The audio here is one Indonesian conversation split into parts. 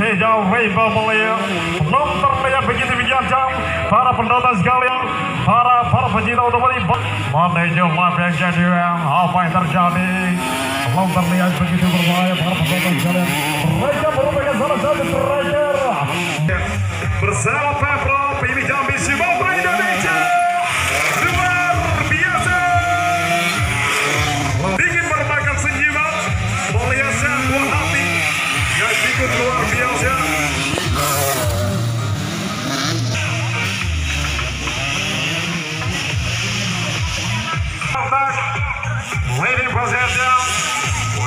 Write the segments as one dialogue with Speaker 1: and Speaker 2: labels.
Speaker 1: hijau Rainbow Mulia. Belum terlihat begitu menjam para penonton sekalian para para pencinta otomotif menuju lap yang kedua apa yang terjadi? Belum terlihat begitu berbahaya para penonton sekalian. Mereka merupakan salah satu striker bersama Pemprov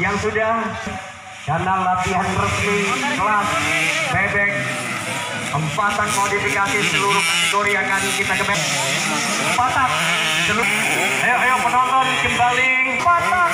Speaker 1: yang
Speaker 2: sudah danang latihan resmi kelas bebek. Empatan modifikasi seluruh kategori akan kita kembali. Empatan seluruh ayo ayo penonton kembali. Empatan